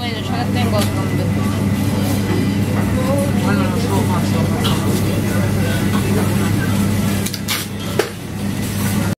Bueno, yo la tengo con